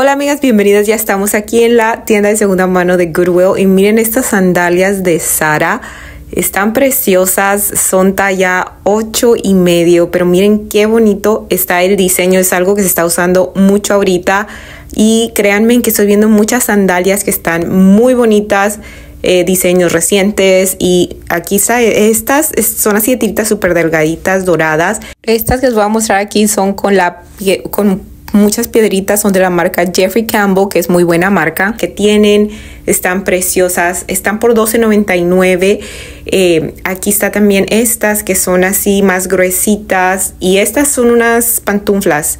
Hola amigas, bienvenidas. Ya estamos aquí en la tienda de segunda mano de Goodwill y miren estas sandalias de Sara. Están preciosas, son talla 8 y medio, pero miren qué bonito está el diseño. Es algo que se está usando mucho ahorita y créanme que estoy viendo muchas sandalias que están muy bonitas. Eh, diseños recientes y aquí estas son así de tiritas súper delgaditas, doradas. Estas que os voy a mostrar aquí son con la con muchas piedritas son de la marca Jeffrey Campbell, que es muy buena marca, que tienen, están preciosas, están por $12.99. Eh, aquí está también estas que son así más gruesitas y estas son unas pantuflas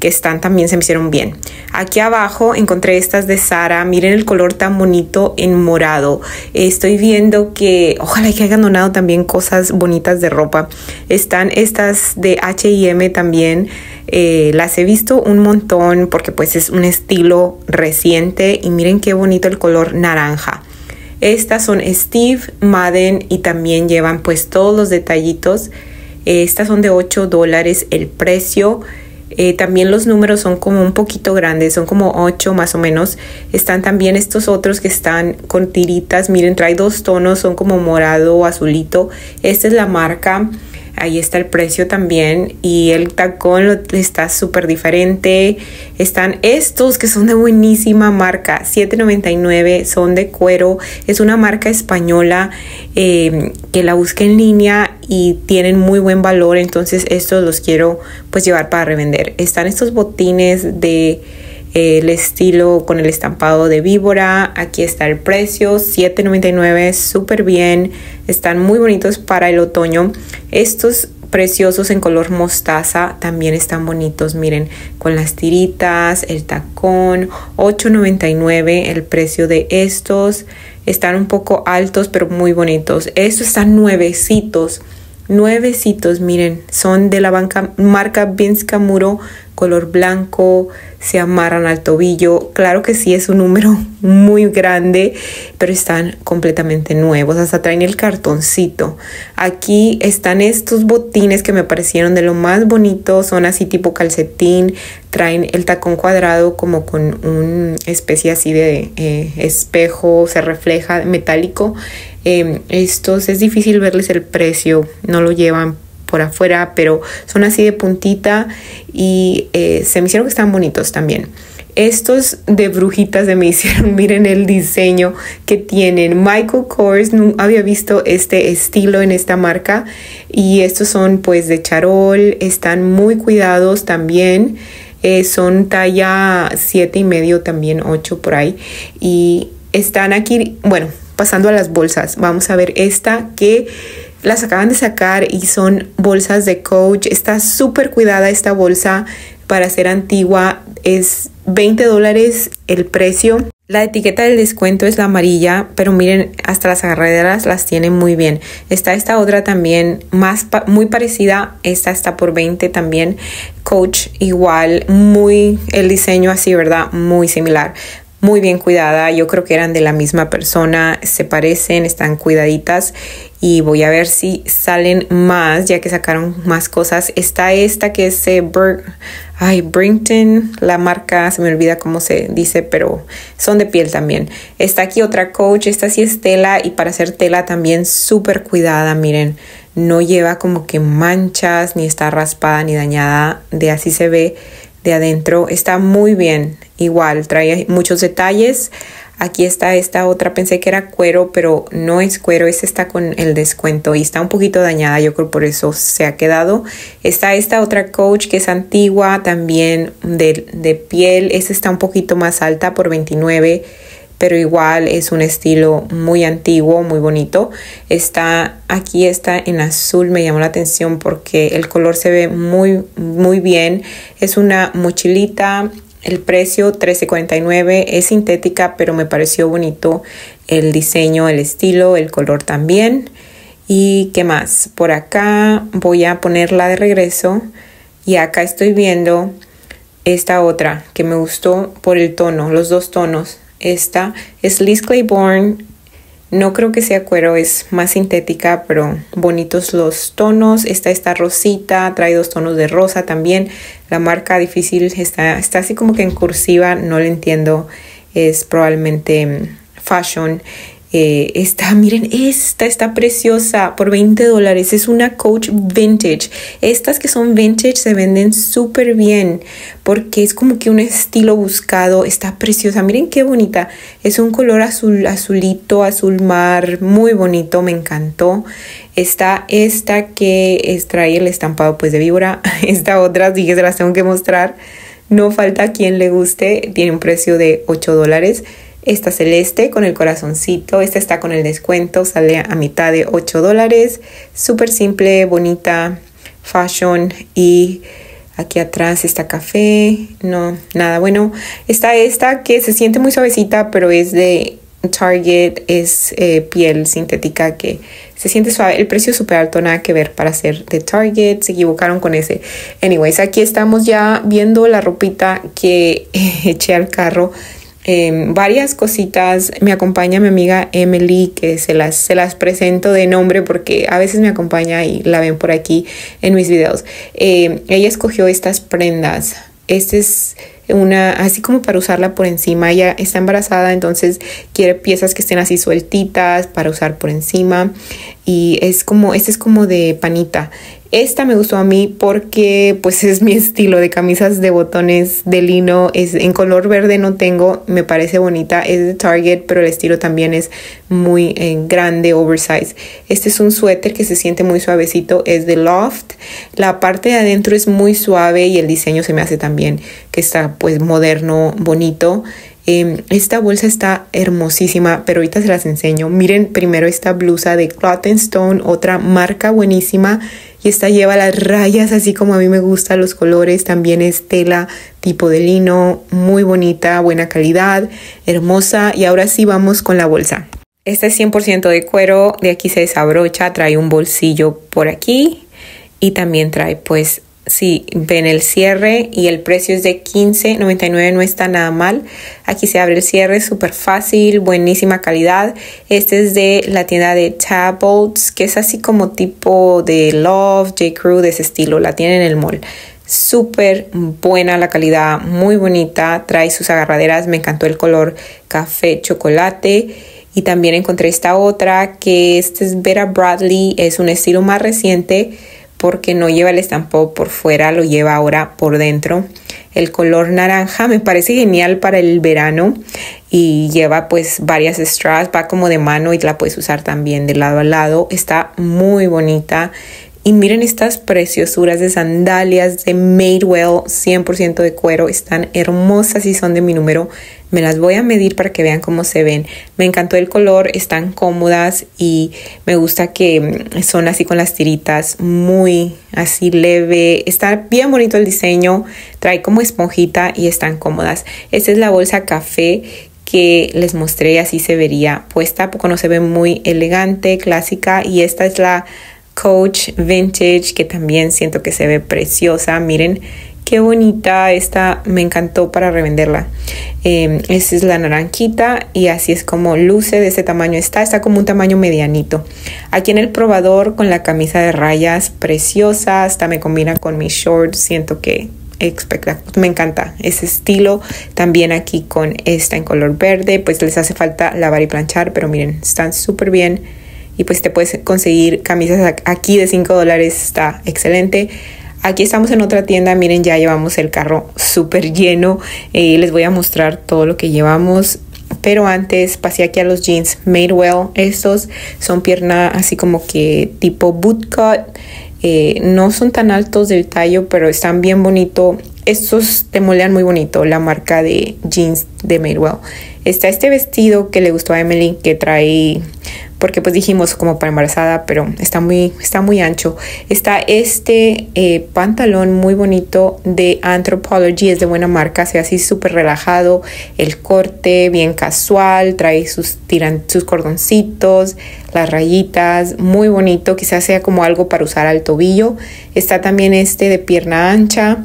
que están también se me hicieron bien. Aquí abajo encontré estas de Sara. Miren el color tan bonito en morado. Estoy viendo que ojalá que hayan donado también cosas bonitas de ropa. Están estas de H&M también. Eh, las he visto un montón porque pues es un estilo reciente y miren qué bonito el color naranja. Estas son Steve Madden y también llevan pues todos los detallitos. Estas son de 8 dólares el precio. Eh, también los números son como un poquito grandes, son como 8 más o menos. Están también estos otros que están con tiritas. Miren, trae dos tonos, son como morado o azulito. Esta es la marca Ahí está el precio también y el tacón está súper diferente. Están estos que son de buenísima marca, 7.99, son de cuero. Es una marca española eh, que la busqué en línea y tienen muy buen valor. Entonces estos los quiero pues llevar para revender. Están estos botines de el estilo con el estampado de víbora. Aquí está el precio, 7.99, súper bien. Están muy bonitos para el otoño. Estos preciosos en color mostaza también están bonitos, miren, con las tiritas, el tacón, 8.99 el precio de estos. Están un poco altos, pero muy bonitos. Estos están nuevecitos. Nuevecitos, miren, son de la banca, marca Vince Camuro color blanco, se amarran al tobillo. Claro que sí es un número muy grande, pero están completamente nuevos. Hasta traen el cartoncito. Aquí están estos botines que me parecieron de lo más bonito. Son así tipo calcetín. Traen el tacón cuadrado como con una especie así de eh, espejo. Se refleja metálico. Em, estos es difícil verles el precio. No lo llevan por afuera, pero son así de puntita y eh, se me hicieron que están bonitos también. Estos de brujitas de me hicieron, miren el diseño que tienen. Michael Kors, no había visto este estilo en esta marca y estos son pues de charol, están muy cuidados también. Eh, son talla siete y medio también 8 por ahí y están aquí bueno pasando a las bolsas vamos a ver esta que las acaban de sacar y son bolsas de Coach. Está súper cuidada esta bolsa para ser antigua. Es 20 dólares el precio. La etiqueta del descuento es la amarilla, pero miren, hasta las agarraderas las tienen muy bien. Está esta otra también, más muy parecida. Esta está por 20 también. Coach igual, muy el diseño así, ¿verdad? Muy similar muy bien cuidada. Yo creo que eran de la misma persona, se parecen, están cuidaditas y voy a ver si salen más ya que sacaron más cosas. Está esta que es eh, ay, Brington, la marca, se me olvida cómo se dice, pero son de piel también. Está aquí otra coach, esta sí es tela y para hacer tela también súper cuidada, miren. No lleva como que manchas, ni está raspada ni dañada, de así se ve de adentro. Está muy bien, igual, trae muchos detalles. Aquí está esta otra, pensé que era cuero, pero no es cuero, esta está con el descuento y está un poquito dañada, yo creo por eso se ha quedado. Está esta otra coach que es antigua, también de, de piel, esta está un poquito más alta por 29 pero igual es un estilo muy antiguo, muy bonito. Está aquí está en azul, me llamó la atención porque el color se ve muy muy bien. Es una mochilita, el precio 13.49, es sintética, pero me pareció bonito el diseño, el estilo, el color también. ¿Y qué más? Por acá voy a ponerla de regreso y acá estoy viendo esta otra que me gustó por el tono, los dos tonos esta es Liz Claiborne No creo que sea cuero, es más sintética, pero bonitos los tonos. Esta está rosita, trae dos tonos de rosa también. La marca difícil está, está así como que en cursiva, no lo entiendo. Es probablemente mm, fashion. Eh, esta, miren, esta está preciosa por 20 dólares. Es una Coach Vintage. Estas que son vintage se venden súper bien porque es como que un estilo buscado. Está preciosa. Miren qué bonita. Es un color azul, azulito, azul mar. Muy bonito. Me encantó. Está esta que trae el estampado pues de víbora. Esta otra, dije, se las tengo que mostrar. No falta quien le guste. Tiene un precio de 8 dólares. Esta celeste con el corazoncito. Esta está con el descuento. Sale a mitad de 8 dólares. Súper simple, bonita, fashion. Y aquí atrás está café. No, nada. Bueno, está esta que se siente muy suavecita, pero es de Target. Es eh, piel sintética que se siente suave. El precio es súper alto, nada que ver para ser de Target. Se equivocaron con ese. Anyways, aquí estamos ya viendo la ropita que eché al carro Em, varias cositas. Me acompaña mi amiga Emily, que se las, se las presento de nombre porque a veces me acompaña y la ven por aquí en mis videos. Em, ella escogió estas prendas. Este es una, así como para usarla por encima. Ella está embarazada, entonces quiere piezas que estén así sueltitas para usar por encima. Y es como, este es como de panita. Esta me gustó a mí porque pues es mi estilo de camisas de botones de lino. Es en color verde no tengo, me parece bonita. Es de Target, pero el estilo también es muy eh, grande, oversize. Este es un suéter que se siente muy suavecito, es de Loft. La parte de adentro es muy suave y el diseño se me hace también que está pues moderno, bonito. Em, esta bolsa está hermosísima, pero ahorita se las enseño. Miren primero esta blusa de Cloth Stone, otra marca buenísima. Y esta lleva las rayas así como a mí me gustan los colores. También es tela tipo de lino, muy bonita, buena calidad, hermosa. Y ahora sí vamos con la bolsa. Esta es 100% de cuero, de aquí se desabrocha, trae un bolsillo por aquí y también trae pues si ven el cierre y el precio es de 15.99 no está nada mal. Aquí se abre el cierre súper fácil buenísima calidad. Este es de la tienda de Tabolts que es así como tipo de Love J Crew de ese estilo. La tienen en el mall. Súper buena la calidad muy bonita. Trae sus agarraderas me encantó el color café chocolate. Y también encontré esta otra que este es Vera Bradley es un estilo más reciente porque no lleva el estampado por fuera, lo lleva ahora por dentro. El color naranja me parece genial para el verano y lleva pues varias straps, va como de mano y la puedes usar también de lado a lado. Está muy bonita. Y miren estas preciosuras de sandalias de Madewell 100% de cuero. Están hermosas y son de mi número me las voy a medir para que vean cómo se ven. Me encantó el color, están cómodas y me gusta que mm, son así con las tiritas, muy así leve. Está bien bonito el diseño, trae como esponjita y están cómodas. Esta es la bolsa café que les mostré, así se vería puesta, poco no se ve muy elegante, clásica y esta es la Coach Vintage que también siento que se ve preciosa. Miren Qué bonita, esta me encantó para revenderla. Eh, esta es la naranjita y así es como luce de ese tamaño está. Está como un tamaño medianito. Aquí en el probador con la camisa de rayas preciosa. Hasta me combina con mis shorts. Siento que espectacular. Me encanta ese estilo. También aquí con esta en color verde. Pues les hace falta lavar y planchar. Pero miren, están súper bien. Y pues te puedes conseguir camisas aquí de 5 dólares. Está excelente. Aquí estamos en otra tienda, miren, ya llevamos el carro súper lleno. Eh, les voy a mostrar todo lo que llevamos. Pero antes pasé aquí a los jeans Madewell. Estos son pierna así como que tipo bootcut. Eh, no son tan altos del tallo, pero están bien bonito. Estos te molean muy bonito, la marca de jeans de Madewell. Está este vestido que le gustó a Emily, que trae porque pues dijimos como para embarazada, pero está muy, está muy ancho. Está este eh, pantalón muy bonito de Anthropology, es de buena marca, se así súper relajado, el corte bien casual, trae sus, tiran, sus cordoncitos, las rayitas, muy bonito, quizás sea como algo para usar al tobillo. Está también este de pierna ancha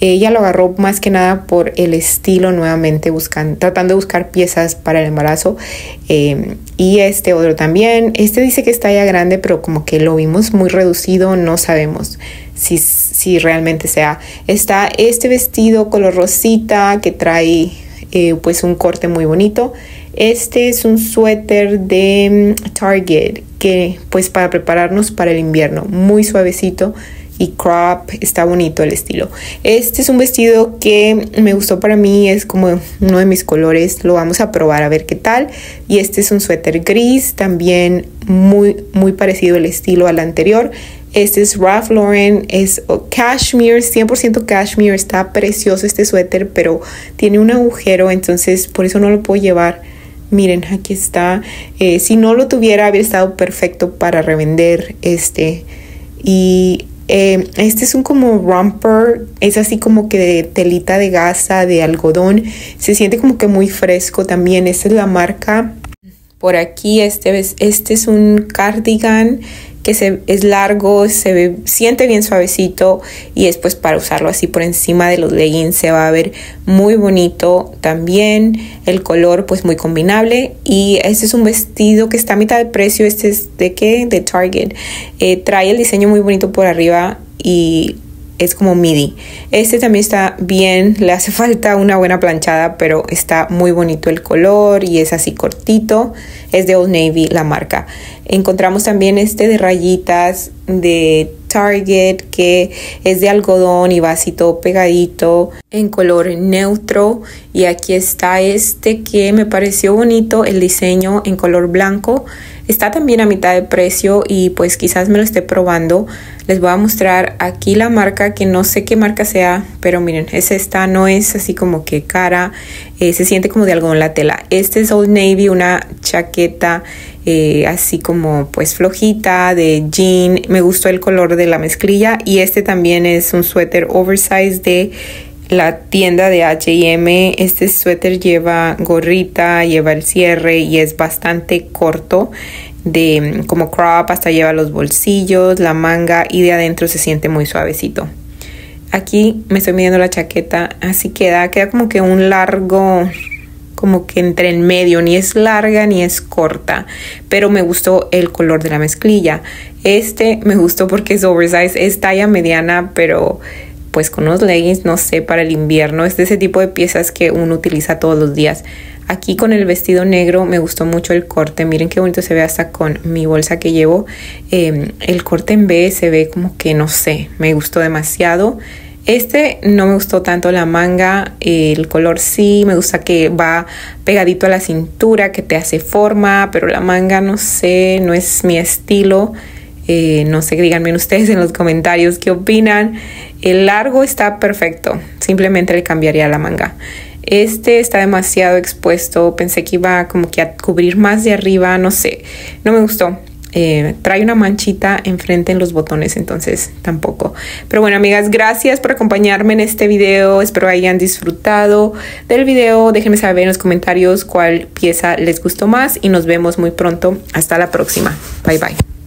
Ella lo agarró más que nada por el estilo nuevamente, buscando, tratando de buscar piezas para el embarazo. Eh, y este otro también. Este dice que está ya grande, pero como que lo vimos muy reducido, no sabemos si, si realmente sea. Está este vestido color rosita que trae eh, pues un corte muy bonito. Este es un suéter de mm, Target que pues para prepararnos para el invierno, muy suavecito y crop, está bonito el estilo. Este es un vestido que me gustó para mí, es como uno de mis colores, lo vamos a probar a ver qué tal. Y este es un suéter gris, también muy muy parecido el estilo al anterior. Este es Ralph Lauren, es cashmere, 100% cashmere, está precioso este suéter, pero tiene un agujero, entonces por eso no lo puedo llevar Miren, aquí está. Eh, si no lo tuviera, habría estado perfecto para revender este. Y eh, este es un como romper, es así como que de telita de gasa, de algodón. Se siente como que muy fresco también. Esta es la marca. Por aquí, este, este es un cardigan que se, es largo, se siente bien suavecito y después para usarlo así por encima de los leggings se va a ver muy bonito también. El color pues muy combinable y este es un vestido que está a mitad de precio. Este es de qué? De Target. Eh, trae el diseño muy bonito por arriba y es como midi. Este también está bien, le hace falta una buena planchada, pero está muy bonito el color y es así cortito. Es de Old Navy la marca. Encontramos también este de rayitas de Target que es de algodón y va así todo pegadito en color neutro y aquí está este que me pareció bonito el diseño en color blanco está también a mitad de precio y pues quizás me lo esté probando les voy a mostrar aquí la marca que no sé qué marca sea pero miren es esta no es así como que cara eh, se siente como de algodón la tela. Este es Old Navy una chaqueta eh, así como pues flojita de jean. Me gustó el color de la mezclilla y este también es un suéter oversize de la tienda de H&M. Este suéter lleva gorrita, lleva el cierre y es bastante corto de como crop hasta lleva los bolsillos, la manga y de adentro se siente muy suavecito. Aquí me estoy midiendo la chaqueta, así queda, queda como que un largo como que entre en medio, ni es larga ni es corta, pero me gustó el color de la mezclilla. Este me gustó porque es oversize, es talla mediana, pero pues con unos leggings, no sé, para el invierno, es de ese tipo de piezas que uno utiliza todos los días. Aquí con el vestido negro me gustó mucho el corte, miren qué bonito se ve hasta con mi bolsa que llevo. Em, el corte en B se ve como que no sé, me gustó demasiado. Este no me gustó tanto la manga, el color sí, me gusta que va pegadito a la cintura, que te hace forma, pero la manga no sé, no es mi estilo. Eh, no sé, díganme ustedes en los comentarios qué opinan. El largo está perfecto, simplemente le cambiaría la manga. Este está demasiado expuesto, pensé que iba como que a cubrir más de arriba, no sé, no me gustó. Eh, trae una manchita enfrente en los botones, entonces tampoco. Pero bueno, amigas, gracias por acompañarme en este video. Espero hayan disfrutado del video. Déjenme saber en los comentarios cuál pieza les gustó más y nos vemos muy pronto. Hasta la próxima. Bye bye.